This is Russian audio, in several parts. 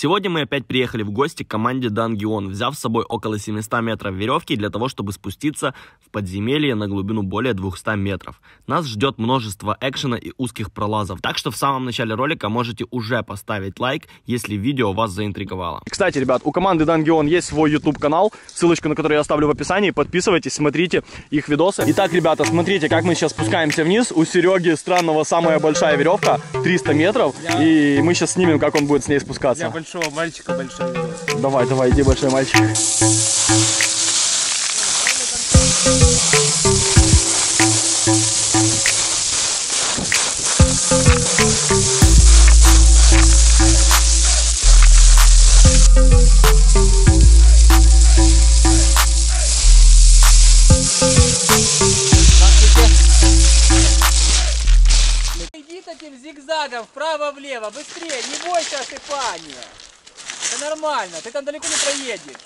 Сегодня мы опять приехали в гости к команде Дангион, взяв с собой около 700 метров веревки для того, чтобы спуститься в подземелье на глубину более 200 метров. Нас ждет множество экшена и узких пролазов, так что в самом начале ролика можете уже поставить лайк, если видео вас заинтриговало. Кстати, ребят, у команды Дангион есть свой YouTube канал, ссылочку на который я оставлю в описании. Подписывайтесь, смотрите их видосы. Итак, ребята, смотрите, как мы сейчас спускаемся вниз. У Сереги странного самая большая веревка, 300 метров, и мы сейчас снимем, как он будет с ней спускаться большого мальчика большой видос. Давай, давай, иди, большой мальчик. Иди таким зигзагом вправо-влево, быстрее, не бойся осыпания. Нормально, ты там далеко не проедешь.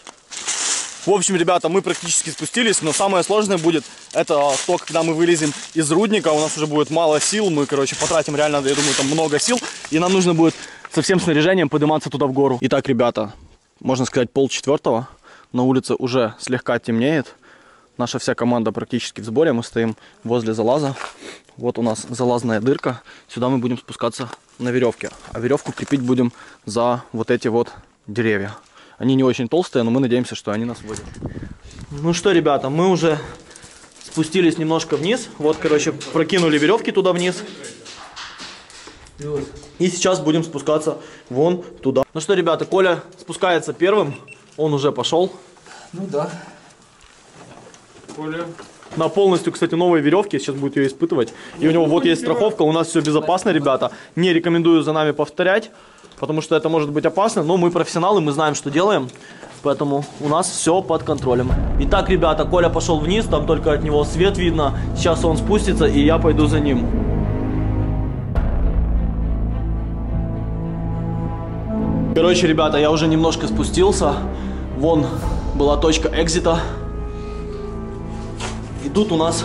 В общем, ребята, мы практически спустились, но самое сложное будет это то, когда мы вылезем из рудника, у нас уже будет мало сил, мы, короче, потратим реально, я думаю, там много сил, и нам нужно будет со всем снаряжением подниматься туда в гору. Итак, ребята, можно сказать пол четвертого, на улице уже слегка темнеет, наша вся команда практически в сборе, мы стоим возле залаза, вот у нас залазная дырка, сюда мы будем спускаться на веревке, а веревку крепить будем за вот эти вот деревья. Они не очень толстые, но мы надеемся, что они нас вводят. Ну что, ребята, мы уже спустились немножко вниз. Вот, короче, прокинули веревки туда вниз. И сейчас будем спускаться вон туда. Ну что, ребята, Коля спускается первым. Он уже пошел. Ну да. Коля. На полностью, кстати, новой веревке. Сейчас будет ее испытывать. И у него вот есть страховка. У нас все безопасно, ребята. Не рекомендую за нами повторять потому что это может быть опасно, но мы профессионалы, мы знаем, что делаем, поэтому у нас все под контролем. Итак, ребята, Коля пошел вниз, там только от него свет видно, сейчас он спустится, и я пойду за ним. Короче, ребята, я уже немножко спустился, вон была точка экзита, и тут у нас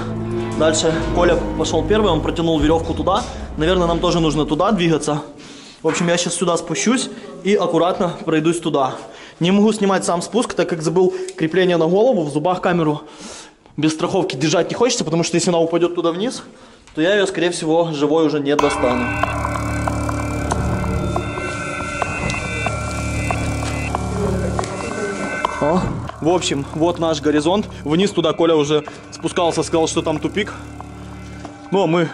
дальше Коля пошел первый, он протянул веревку туда, наверное, нам тоже нужно туда двигаться. В общем, я сейчас сюда спущусь и аккуратно пройдусь туда. Не могу снимать сам спуск, так как забыл крепление на голову, в зубах камеру без страховки держать не хочется, потому что если она упадет туда вниз, то я ее, скорее всего, живой уже не достану. О. В общем, вот наш горизонт. Вниз туда Коля уже спускался, сказал, что там тупик. Ну, а мы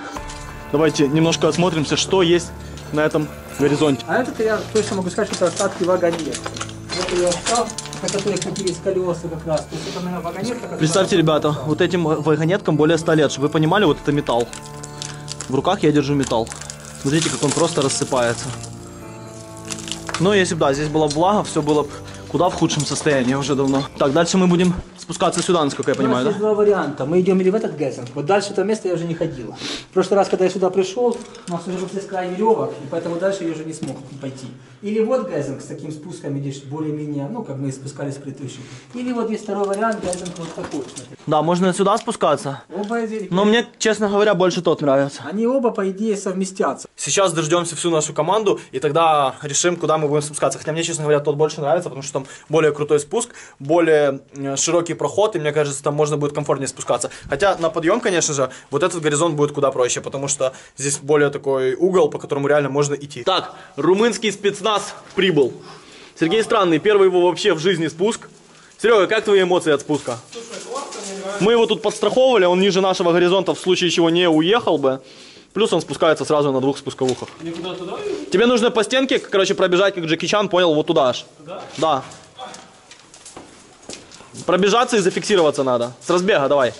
давайте немножко осмотримся, что есть на этом горизонте. А это я точно могу сказать, что это остатки вагонет. Вот ее остав, на которых крутились колеса как раз. То есть это, наверное, вагонетка. Представьте, ребята, вот этим вагонеткам более 100 лет. Чтобы вы понимали, вот это металл. В руках я держу металл. Смотрите, как он просто рассыпается. Но если бы, да, здесь была влага, все было бы куда в худшем состоянии уже давно. Так, дальше мы будем спускаться сюда, насколько я понимаю, да? есть два варианта. Мы идем или в этот Гессинг. Вот дальше этого места я уже не ходила. В прошлый раз, когда я сюда пришел, у нас уже был край веревок, и поэтому дальше я уже не смог пойти. Или вот Гессинг с таким спуском идешь более-менее, ну, как мы спускались предыдущий. Или вот есть второй вариант, Гессинг вот такой. смотри. Да, можно сюда спускаться. Оба Но мне, честно говоря, больше тот нравится. Они оба, по идее, совместятся. Сейчас дождемся всю нашу команду, и тогда решим, куда мы будем спускаться. Хотя мне, честно говоря, тот больше нравится, потому что там более крутой спуск, более э, широкий проход, и мне кажется, там можно будет комфортнее спускаться. Хотя на подъем, конечно же, вот этот горизонт будет куда проще, потому что здесь более такой угол, по которому реально можно идти. Так, румынский спецназ прибыл. Сергей Странный, первый его вообще в жизни спуск. Серега, как твои эмоции от спуска? Мы его тут подстраховывали, он ниже нашего горизонта в случае чего не уехал бы. Плюс он спускается сразу на двух спусковухах. Тебе нужно по стенке, короче, пробежать, как Джеки Чан, понял, вот туда аж. Да. Пробежаться и зафиксироваться надо. С разбега давай.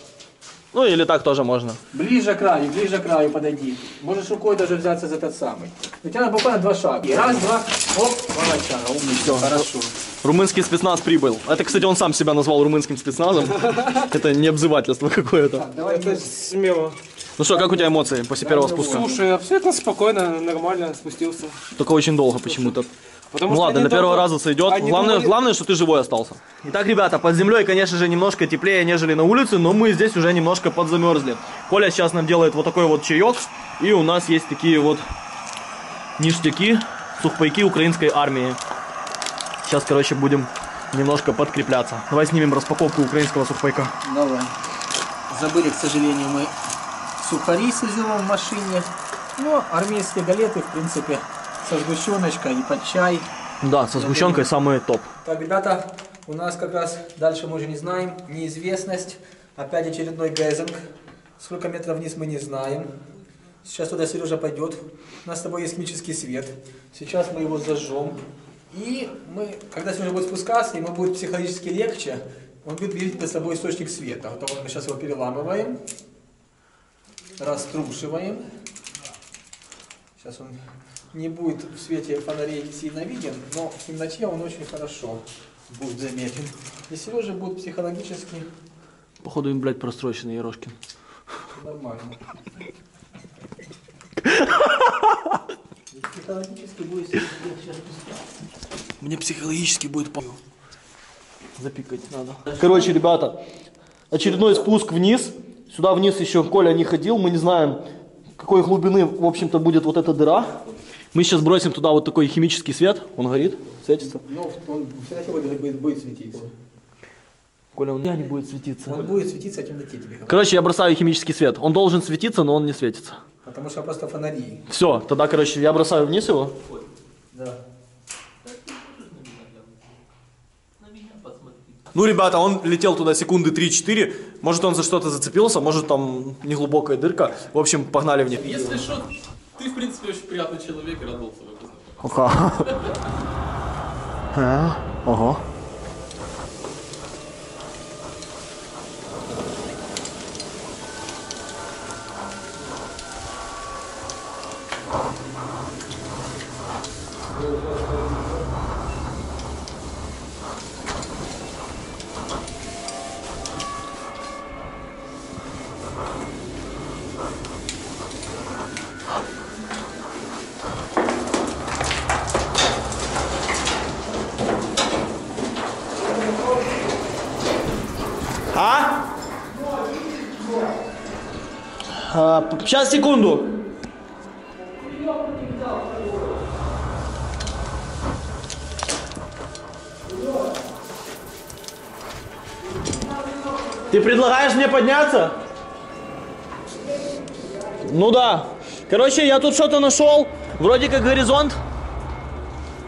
Ну или так тоже можно. Ближе к краю, ближе к краю подойди. Можешь рукой даже взяться за этот самый. У тебя буквально два шага. И раз, два, оп, два шага. Умничка, хорошо. Румынский спецназ прибыл. Это, кстати, он сам себя назвал румынским спецназом. Это не обзывательство какое-то. Давай Это смело. Ну что, как у тебя эмоции после первого спуска? Слушай, абсолютно спокойно, нормально спустился. Только очень долго почему-то. Потому Ну ладно, для первого раза сойдет. они Главное, думали- главное, что ты живой остался. Итак, ребята, под землей, конечно же, немножко теплее, нежели на улице, но мы здесь уже немножко подзамерзли. Коля сейчас нам делает вот такой вот чаек, и у нас есть такие вот ништяки, сухпайки украинской армии. Сейчас, короче, будем немножко подкрепляться. Давай снимем распаковку украинского сухпайка. Давай. Забыли, к сожалению, мы сухари с изюмом в машине. Но армейские галеты, в принципе, со сгущеночкой и под чай. Да, со сгущенкой самый топ. Так, ребята, у нас как раз дальше мы уже не знаем. Неизвестность. Опять очередной гэзинг. Сколько метров вниз мы не знаем. Сейчас туда Сережа пойдет. У нас с тобой есть химический свет. Сейчас мы его зажжем. И мы, когда Сережа будет спускаться, ему будет психологически легче, он будет видеть под собой источник света. Вот мы сейчас его переламываем, раструшиваем. Сейчас он не будет в свете фонарей сильно виден, но в темноте он очень хорошо будет заметен. И Сережа будет психологически Походу им, блядь, просроченный Ерошкин. нормально. И Психологически будет. Мне психологически будет по... Запикать надо. Короче, ребята, очередной спуск вниз. Сюда вниз еще Коля не ходил. Мы не знаем, какой глубины, в общем-то, будет вот эта дыра. Мы сейчас бросим туда вот такой химический свет. Он горит, светится. Ну, он в темноте будет, будет, светиться. Коля, он не будет светиться. Он будет светиться в темноте тебе. говорю. Короче, я бросаю химический свет. Он должен светиться, но он не светится. Потому что просто фонари. Все, тогда, короче, я бросаю вниз его. Да. Ну, ребята, он летел туда секунды 3-4. Может, он за что-то зацепился, может, там неглубокая дырка. В общем, погнали вниз. Если что, ты, в принципе, очень приятный человек и рад был с тобой познакомиться. Ага. А. А? Сейчас, секунду. Ты предлагаешь мне подняться? Ну да. Короче, я тут что-то нашел. Вроде как горизонт.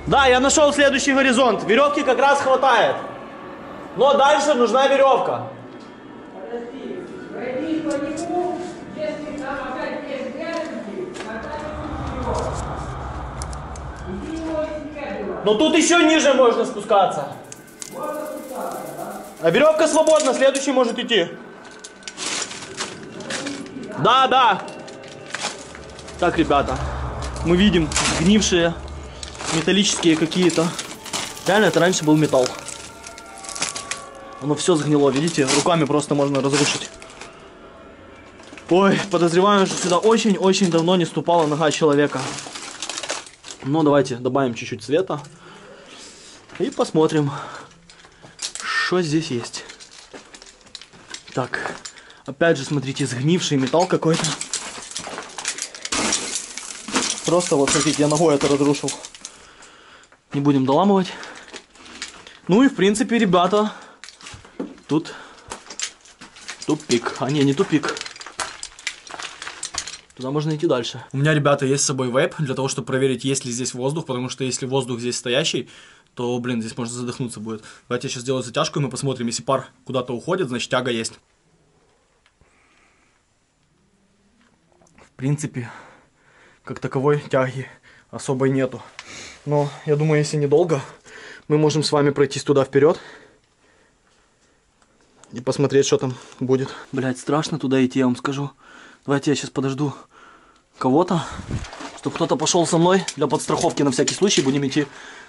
Да, я нашел следующий горизонт. Веревки как раз хватает. Но дальше нужна веревка. Но тут еще ниже можно спускаться. А веревка свободна, следующий может идти. Да, да. Так, ребята, мы видим сгнившие металлические какие-то. Реально, это раньше был металл. Оно все сгнило, видите? Руками просто можно разрушить. Ой, подозреваю, что сюда очень-очень давно не ступала нога человека. Ну, давайте добавим чуть-чуть света. И посмотрим, что здесь есть. Так, опять же, смотрите, сгнивший металл какой-то. Просто вот, смотрите, я ногой это разрушил. Не будем доламывать. Ну и, в принципе, ребята, тут тупик. А, не, не тупик. Туда можно идти дальше. У меня, ребята, есть с собой вейп для того, чтобы проверить, есть ли здесь воздух, потому что если воздух здесь стоящий, то, блин, здесь можно задохнуться будет. Давайте я сейчас сделаю затяжку, и мы посмотрим, если пар куда-то уходит, значит тяга есть. В принципе, как таковой тяги особой нету. Но я думаю, если недолго, мы можем с вами пройтись туда вперед и посмотреть, что там будет. Блять, страшно туда идти, я вам скажу. Давайте я сейчас подожду кого-то, чтобы кто-то пошел со мной для подстраховки на всякий случай. Будем идти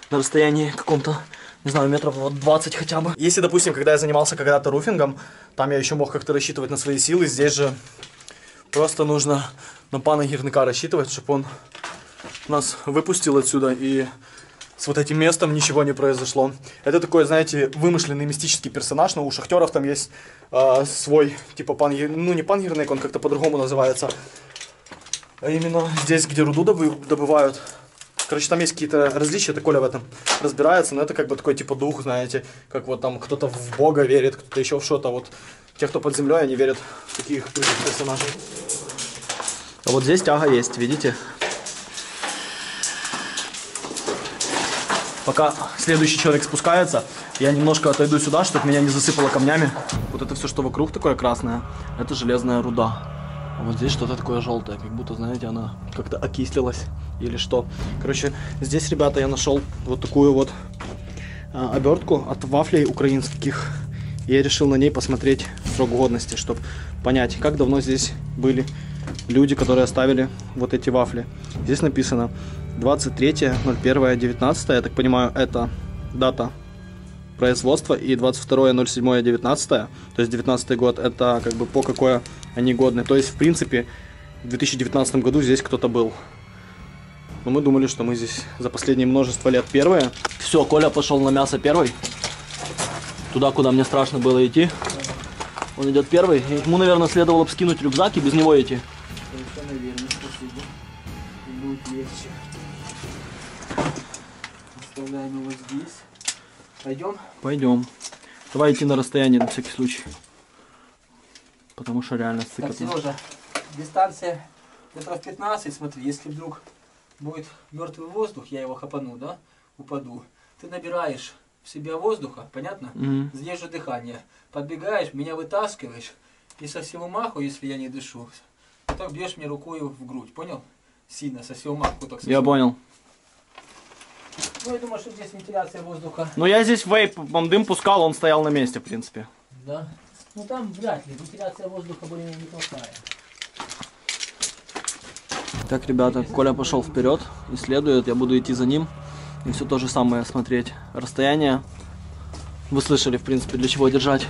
на расстоянии каком-то, не знаю, метров вот 20 хотя бы. Если, допустим, когда я занимался когда-то руфингом, там я еще мог как-то рассчитывать на свои силы, здесь же просто нужно на пана гирника рассчитывать, чтобы он нас выпустил отсюда и с вот этим местом ничего не произошло. Это такой, знаете, вымышленный мистический персонаж, но у шахтеров там есть э, свой, типа пан, ну не пан Гирнек, он как-то по-другому называется. А именно здесь, где руду добы- добывают, Короче, там есть какие-то различия, это Коля в этом разбирается, но это как бы такой типа дух, знаете, как вот там кто-то в Бога верит, кто-то еще в что-то. Вот те, кто под землей, они верят в таких персонажей. А вот здесь тяга есть, видите? Пока следующий человек спускается, я немножко отойду сюда, чтобы меня не засыпало камнями. Вот это все, что вокруг такое красное, это железная руда. Вот здесь что-то такое желтое, как будто, знаете, она как-то окислилась или что. Короче, здесь, ребята, я нашел вот такую вот а, обертку от вафлей украинских. И я решил на ней посмотреть срок годности, чтобы понять, как давно здесь были люди, которые оставили вот эти вафли. Здесь написано 23.01.19, я так понимаю, это дата производства, и 22.07.19, то есть 19 год, это как бы по какое они годны. То есть, в принципе, в 2019 году здесь кто-то был. Но мы думали, что мы здесь за последнее множество лет первые. Все, Коля пошел на мясо первый. Туда, куда мне страшно было идти. Он идет первый. Ему, наверное, следовало бы скинуть рюкзак и без него идти. Совершенно верно, спасибо. Будет легче. Оставляем его здесь. Пойдем? Пойдем. Давай идти на расстояние на всякий случай. Потому что реально Так, сыкотно. Сережа, дистанция метров 15, смотри, если вдруг будет мертвый воздух, я его хапану, да, упаду, ты набираешь в себя воздуха, понятно? Мгм. Здесь же дыхание. Подбегаешь, меня вытаскиваешь, и со всего маху, если я не дышу, так бьешь мне рукой в грудь, понял? Сильно, со всего маху. Так со Я всего- понял. Ну, я думаю, что здесь вентиляция воздуха. Ну я здесь вейп, он дым пускал, он стоял на месте, в принципе. Да. Ну, там вряд ли, вентиляция воздуха более-менее неплохая. Так, ребята, Коля пошел вперед, исследует, я буду идти за ним. И все то же самое смотреть. Расстояние. Вы слышали, в принципе, для чего держать.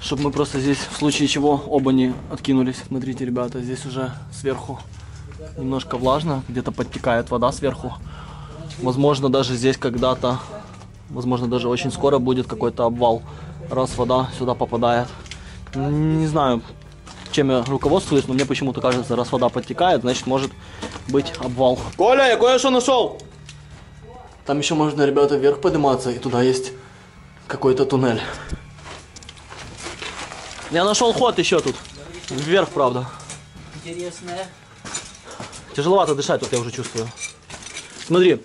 Чтобы мы просто здесь, в случае чего, оба не откинулись. Смотрите, ребята, здесь уже сверху немножко влажно, где-то подтекает вода сверху. Возможно, даже здесь когда-то, возможно, даже очень скоро будет какой-то обвал, раз вода сюда попадает. Не знаю, чем я руководствуюсь, но мне почему-то кажется, раз вода подтекает, значит может быть обвал. Коля, я кое-что нашел! Там еще можно, ребята, вверх подниматься, и туда есть какой-то туннель. Я нашел ход еще тут. Вверх, правда. Интересная. Тяжеловато дышать, тут я уже чувствую. Смотри,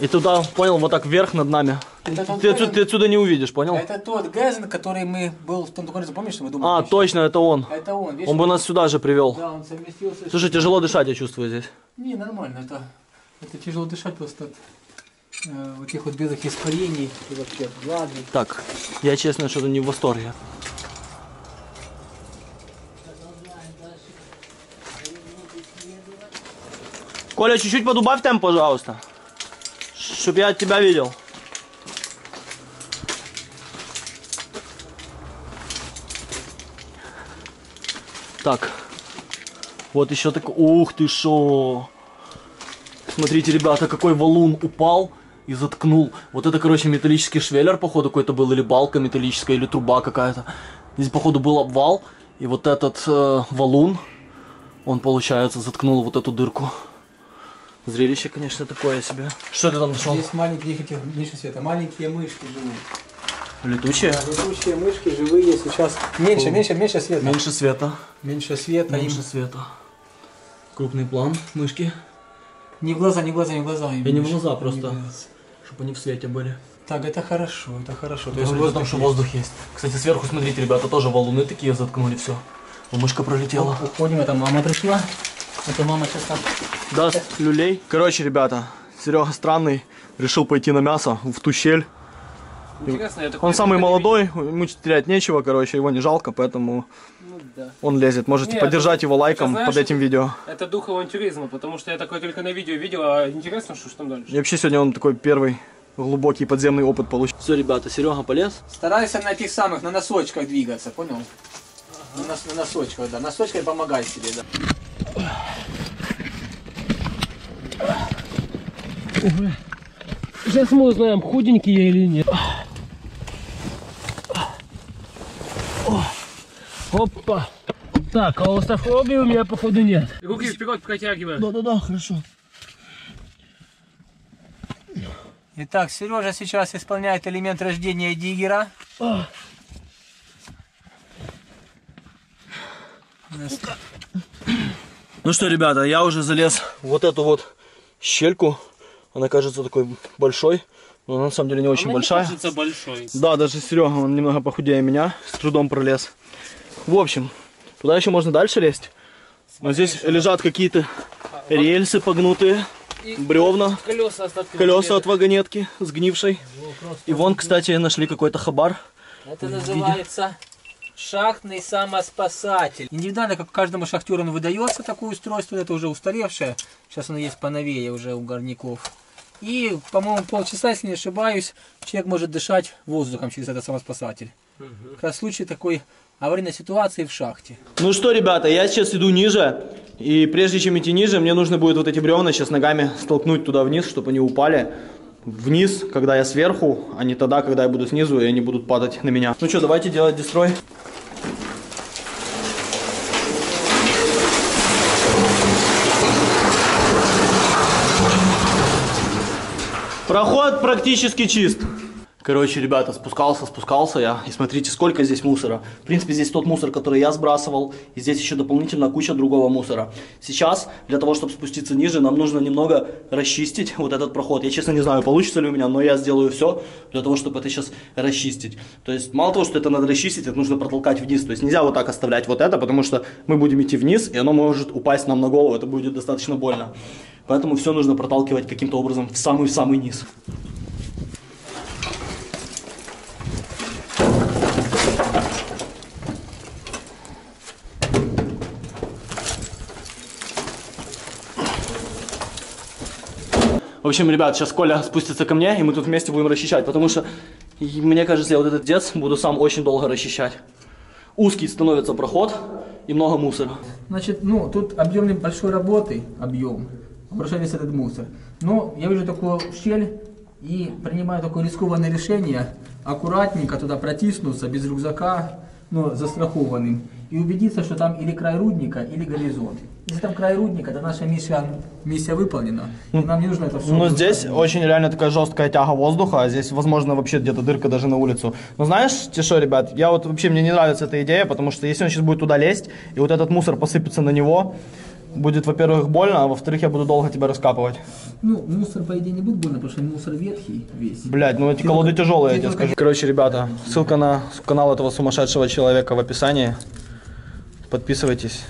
и туда, понял, вот так вверх над нами. Это тот Ты, отсюда, ты отсюда не увидишь, понял? Это тот Гезен, который мы был в том документе, помнишь, что мы думали? А, точно, это он. Это он, видишь? Он бы нас сюда же привел. Да, он совместился. с- Слушай, тяжело дышать, я чувствую здесь. Не, нормально, это, это тяжело дышать просто от э, вот этих вот белых испарений и вообще влаги. Так, я честно что-то не в восторге. Коля, чуть-чуть подубавь темп, пожалуйста. Чтоб я тебя видел. Так. Вот еще так. Ух ты шо. Смотрите, ребята, какой валун упал и заткнул. Вот это, короче, металлический швеллер, походу, какой-то был, или балка металлическая, или труба какая-то. Здесь, походу, был обвал, и вот этот э, валун, он, получается, заткнул вот эту дырку. Зрелище, конечно, такое себе. Что ты там нашел? Здесь маленькие этих, меньше света, маленькие мышки живые. Летучие? Летучие мышки живые сейчас. Меньше, меньше, меньше света. Меньше света. Меньше света. им- Меньше света. Крупный план мышки. Не в глаза, не в глаза, не в глаза. им Я не в глаза, просто. Не. Чтобы они в свете были. Так, это хорошо, это хорошо. То есть воздух что есть. воздух есть. Кстати, сверху, смотрите, ребята, тоже валуны такие заткнули все. Мышка пролетела. Уходим, это мама пришла. Это мама сейчас там. Даст люлей. Короче, ребята, Серега странный, решил пойти на мясо в ту щель. Интересно, я такой Он самый молодой, ему терять нечего, короче, его не жалко, поэтому Ну да. он лезет. Можете Не, поддержать это- его лайком это под знаешь, этим видео. Это дух авантюризма, потому что я такое только на видео видел, а интересно, что ж там дальше. И вообще сегодня он такой первый глубокий подземный опыт получил. Все, ребята, Серега полез. Старайся на этих самых, на носочках двигаться, понял? На, нос- на носочках, да. Носочками помогай себе, да. Сейчас мы узнаем, худенький я или нет. Опа. Так, клаустрофобии у меня походу нет. Руки вперед протягиваем. Да-да-да, хорошо. Итак, Сережа сейчас исполняет элемент рождения диггера. Ну что, ребята, я уже залез в вот эту вот щельку. Она кажется такой большой, но она на самом деле не очень Мне большая. кажется большой. Да, даже Серега, он немного похудее меня, с трудом пролез. В общем, туда еще можно дальше лезть. Но здесь лежат какие-то рельсы погнутые, бревна, Колеса колеса от вагонетки сгнившей. И вон, кстати, нашли какой-то хабар. Это называется шахтный самоспасатель. Индивидуально, как каждому шахтеру он выдается такое устройство, это уже устаревшее. Сейчас оно есть поновее уже у горняков. И, по-моему, полчаса, если не ошибаюсь, человек может дышать воздухом через этот самоспасатель. Как раз случай такой аварийной ситуации в шахте. Ну что, ребята, я сейчас иду ниже. И прежде чем идти ниже, мне нужно будет вот эти бревна сейчас ногами столкнуть туда вниз, чтобы они упали вниз, когда я сверху, а не тогда, когда я буду снизу, и они будут падать на меня. Ну что, давайте делать дестрой. Проход практически чист. Короче, ребята, спускался, спускался я. И смотрите, сколько здесь мусора. В принципе, здесь тот мусор, который я сбрасывал. И здесь еще дополнительно куча другого мусора. Сейчас, для того, чтобы спуститься ниже, нам нужно немного расчистить вот этот проход. Я, честно, не знаю, получится ли у меня, но я сделаю все для того, чтобы это сейчас расчистить. То есть, мало того, что это надо расчистить, это нужно протолкать вниз. То есть, нельзя вот так оставлять вот это, потому что мы будем идти вниз, и оно может упасть нам на голову. Это будет достаточно больно. Поэтому все нужно проталкивать каким-то образом в самый-самый низ. В общем, ребят, сейчас Коля спустится ко мне, и мы тут вместе будем расчищать, потому что, мне кажется, я вот этот дец буду сам очень долго расчищать. Узкий становится проход и много мусора. Значит, ну, тут объем большой работы, объем, обращается этот мусор. Но я вижу такую щель и принимаю такое рискованное решение аккуратненько туда протиснуться без рюкзака, но застрахованным, и убедиться, что там или край рудника, или горизонт. Если там край рудника, то наша миссия, миссия выполнена. И нам не нужно это все. Ну, здесь очень реально такая жесткая тяга воздуха, а здесь, возможно, вообще где-то дырка даже на улицу. Но знаешь, те что, ребят, я вот вообще, мне не нравится эта идея, потому что если он сейчас будет туда лезть, и вот этот мусор посыпется на него, будет, во-первых, больно, а во-вторых, я буду долго тебя раскапывать. Ну, мусор, по идее, не будет больно, потому что мусор ветхий весь. Блять, ну эти колоды тяжелые, я тебе скажу. Короче, ребята, ссылка на канал этого сумасшедшего человека в описании. Подписывайтесь,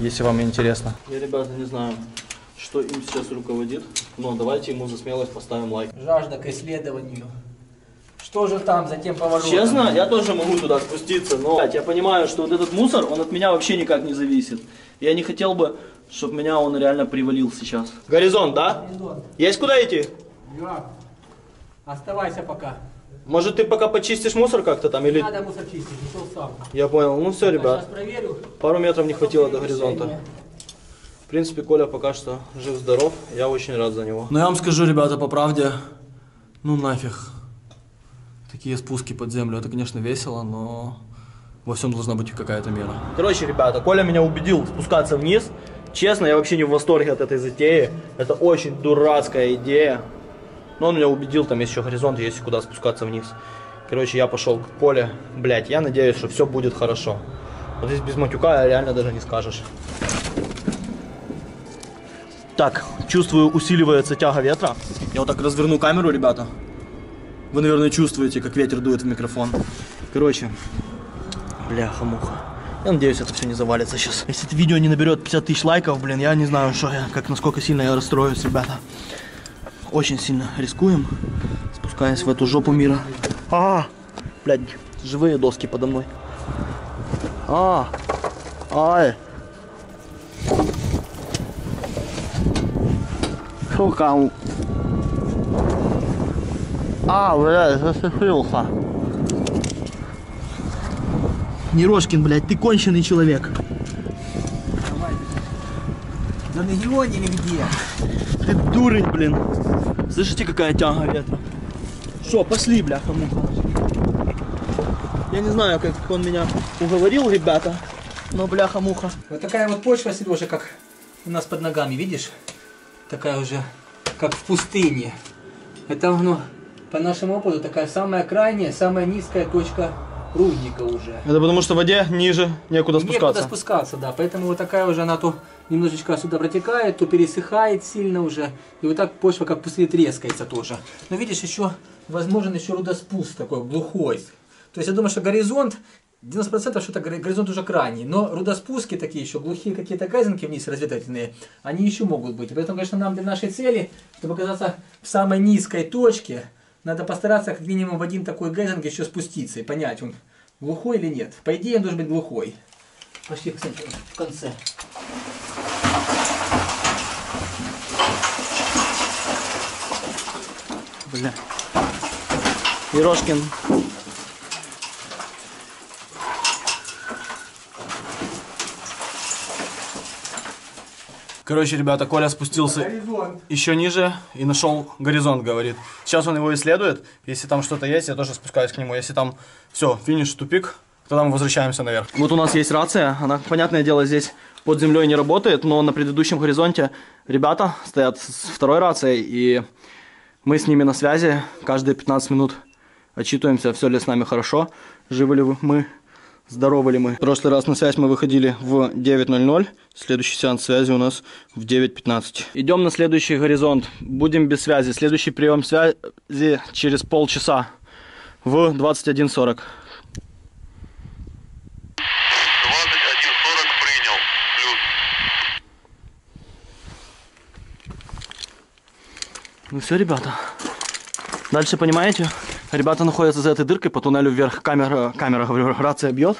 если вам интересно. Я, ребята, не знаю, что им сейчас руководит, но давайте ему за смелость поставим лайк. Жажда к исследованию. Что же там за тем поворотом? Честно, я тоже могу туда спуститься, но блядь, я понимаю, что вот этот мусор, он от меня вообще никак не зависит. Я не хотел бы, чтобы меня он реально привалил сейчас. Горизонт, да? Горизонт. Есть куда идти? Я. Оставайся пока. Может, ты пока почистишь мусор как-то там или... Надо мусор чистить, ушел сам. Я понял. Ну все, Сейчас ребят. проверю. Пару метров не хватило до Решение. горизонта. В принципе, Коля пока что жив-здоров. Я очень рад за него. Но я вам скажу, ребята, по правде, ну нафиг. Такие спуски под землю, это, конечно, весело, но во всем должна быть какая-то мера. Короче, ребята, Коля меня убедил спускаться вниз. Честно, я вообще не в восторге от этой затеи. Это очень дурацкая идея. Но он меня убедил, там есть еще горизонт, есть куда спускаться вниз. Короче, я пошел к Коле. Блять, я надеюсь, что все будет хорошо. Вот здесь без матюка реально даже не скажешь. Так, чувствую, усиливается тяга ветра. Я вот так разверну камеру, ребята. Вы, наверное, чувствуете, как ветер дует в микрофон. Короче, бляха-муха. Я надеюсь, это все не завалится сейчас. Если это видео не наберет 50 тысяч лайков, блин, я не знаю, что я, как, насколько сильно я расстроюсь, ребята. Очень сильно рискуем, спускаясь в эту жопу мира. А, блядь, живые доски подо мной. А, ай. Сука. А, блядь, зацепился. Нерошкин, блядь, ты конченый человек. На регионе или где? Ты дурень, блин. Слышите, какая тяга ветра? Что, пошли, бляха муха. Я не знаю, как он меня уговорил, ребята. Но бляха муха. Вот такая вот почва, Сережа, как у нас под ногами, видишь? Такая уже, как в пустыне. Это, ну, по нашему опыту, такая самая крайняя, самая низкая точка рудника уже. Это потому что в воде ниже некуда Некуда спускаться. спускаться, да. Поэтому вот такая уже она то немножечко сюда протекает, то пересыхает сильно уже. И вот так почва как после трескается тоже. Но видишь, еще возможен еще рудоспуск такой глухой. То есть я думаю, что горизонт 90% что это гори- горизонт уже крайний, но рудоспуски такие еще, глухие какие-то газинки вниз разведывательные, они еще могут быть. Поэтому, конечно, нам для нашей цели, чтобы оказаться в самой низкой точке, надо постараться как минимум в один такой газинг еще спуститься и понять, он глухой или нет. По идее, он должен быть глухой. Пошли, кстати, в конце. Бля. Ерошкин. Короче, ребята, Коля спустился Горизонт. еще ниже и нашел горизонт, говорит. Сейчас он его исследует. Если там что-то есть, я тоже спускаюсь к нему. Если там все, финиш, тупик, тогда мы возвращаемся наверх. Вот у нас есть рация. Она, понятное дело, здесь под землей не работает, но на предыдущем горизонте ребята стоят с второй рацией, и мы с ними на связи. Каждые 15 минут отчитываемся, все ли с нами хорошо, живы ли мы, здоровы ли мы. В прошлый раз на связь мы выходили в 9.00, следующий сеанс связи у нас в 9.15. Идем на следующий горизонт, будем без связи. Следующий прием связи через полчаса в 21.40. 21.40 принял. Плюс. Ну все, ребята. Дальше понимаете? Ребята находятся за этой дыркой по туннелю вверх. Камера, камера, говорю, рация бьет.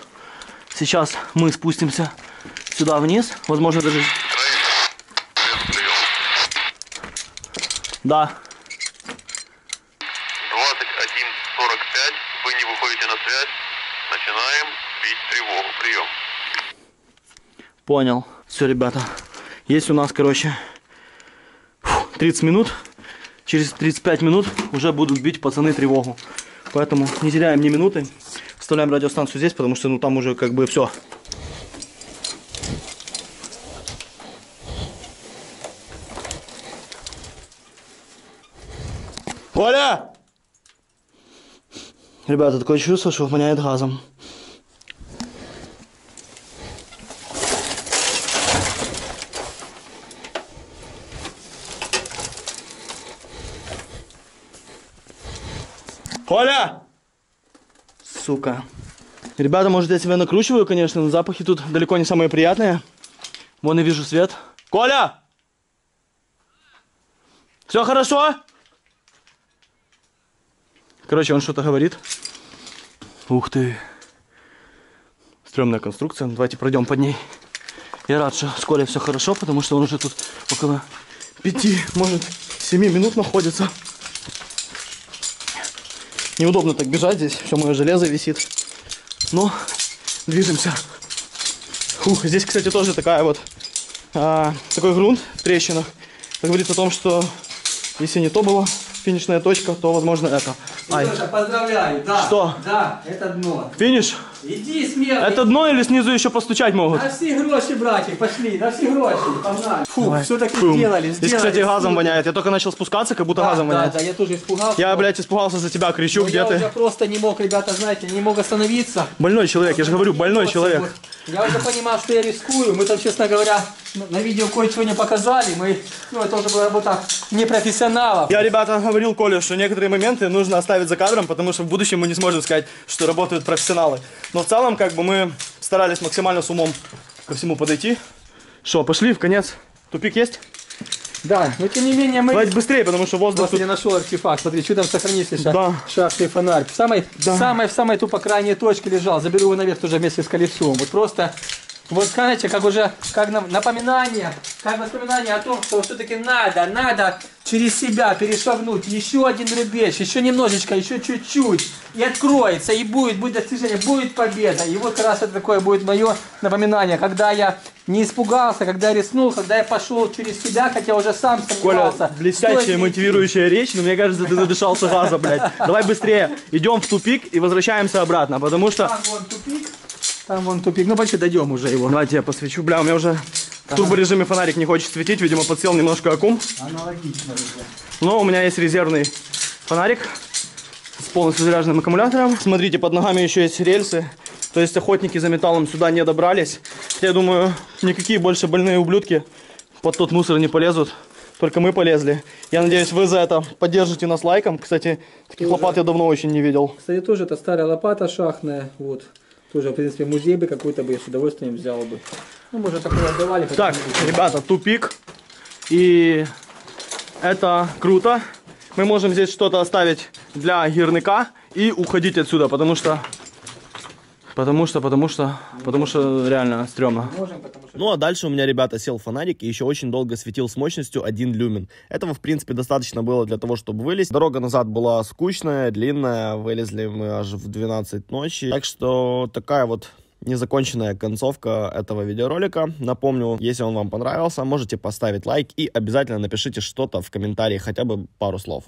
Сейчас мы спустимся сюда вниз. Возможно, даже... Да. 21.45. Вы не выходите на связь. Начинаем бить тревогу. Прием. Понял. Все, ребята. Есть у нас, короче, фу, 30 минут. Через 35 минут уже будут бить пацаны тревогу. Поэтому не теряем ни минуты. Вставляем радиостанцию здесь, потому что ну там уже как бы все. Оля! Ребята, такое чувство, что воняет газом. Коля! Сука. Ребята, может я себя накручиваю, конечно, но запахи тут далеко не самые приятные. Вон и вижу свет. Коля! Все хорошо? Короче, он что-то говорит. Ух ты. Стремная конструкция. Давайте пройдем под ней. Я рад, что с Колей все хорошо, потому что он уже тут около пяти, может, семи минут находится. Неудобно так бежать здесь, все мое железо висит. Но движемся. Ух, здесь, кстати, тоже такая вот а, такой грунт в трещинах. Это говорит о том, что если не то была финишная точка, то возможно это. Ай. Поздравляю, да. Что? Да, это дно. Финиш? Иди смело. Это дно или снизу еще постучать могут? На все гроши, братья, пошли, на все гроши, погнали. Фу, Давай. все-таки Фу. сделали, сделали. Здесь, кстати, газом сделали. воняет. Я только начал спускаться, как будто Да, газом да, воняет. да, я тоже испугался. Я, блядь, испугался за тебя, кричу, Но где я ты? уже просто не мог, ребята, знаете, не мог остановиться. Больной человек, я же говорю, больной человек. Я уже понимал, что я рискую. Мы там, честно говоря, на- на видео кое-чего не показали. Мы, ну, это уже была работа непрофессионалов. Я, ребята, говорил Коле, что некоторые моменты нужно оставить за кадром, потому что в будущем мы не сможем сказать, что работают профессионалы. Но в целом, как бы мы старались максимально с умом ко всему подойти. Что, пошли в конец? Тупик есть? Да, но тем не менее мы... Давайте быстрее, потому что воздух Просто тут... я нашел артефакт. Смотри, что там сохранился. ша- Да. Шахтный фонарь. В самой, Да. самой, в самой тупо крайней точке лежал. Заберу его наверх тоже вместе с колесом. Вот просто... Вот знаете, как уже, как напоминание, как воспоминание о том, что все-таки надо, надо через себя перешагнуть еще один рубеж, еще немножечко, еще чуть-чуть, и откроется, и будет, будет достижение, будет победа. И вот как раз это такое будет мое напоминание, когда я не испугался, когда я рискнул, когда я пошел через себя, хотя уже сам Коля, сомневался. блестящая Стоит ли мотивирующая речь, но мне кажется, ты надышался газа, блядь. Давай быстрее, идем в тупик и возвращаемся обратно, потому что... Там вон тупик. Там вон тупик. Ну, почти дойдем уже его. Давайте я посвечу. Бля, у меня уже в турборежиме фонарик не хочет светить, видимо, подсел немножко аккум. Аналогично. Но у меня есть резервный фонарик с полностью заряженным аккумулятором. Смотрите, под ногами еще есть рельсы. То есть охотники за металлом сюда не добрались. Я думаю, никакие больше больные ублюдки под тот мусор не полезут. Только мы полезли. Я надеюсь, вы за это поддержите нас лайком. Кстати, таких лопат я давно очень не видел. Кстати, тоже это старая лопата шахтная, вот. Тоже, в принципе, музей бы какой-то бы я с удовольствием взял бы. Ну, может, такое отдавали. Так, ребята, тупик. И это круто. Мы можем здесь что-то оставить для гирника и уходить отсюда, потому что... Потому что, потому что, потому что реально стрёмно. Можем, потому что... Ну а дальше у меня, ребята, сел фонарик и еще очень долго светил с мощностью 1 люмен. Этого, в принципе, достаточно было для того, чтобы вылезть. Дорога назад была скучная, длинная, вылезли мы аж в 12 ночи. Так что такая вот незаконченная концовка этого видеоролика. Напомню, если он вам понравился, можете поставить лайк и обязательно напишите что-то в комментарии, хотя бы пару слов.